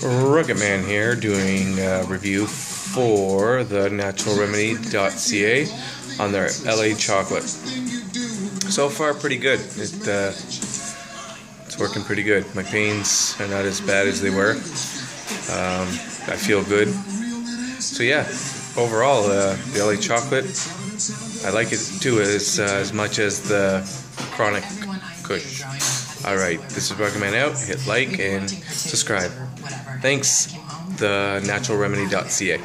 Ruggidman here doing a review for the naturalremedy.ca on their LA chocolate. So far, pretty good. It, uh, it's working pretty good. My pains are not as bad as they were. Um, I feel good. So yeah, overall, uh, the LA chocolate, I like it too as uh, as much as the chronic Kush. All right, this is Ruggidman out. Hit like and subscribe. Thanks, the naturalremedy.ca.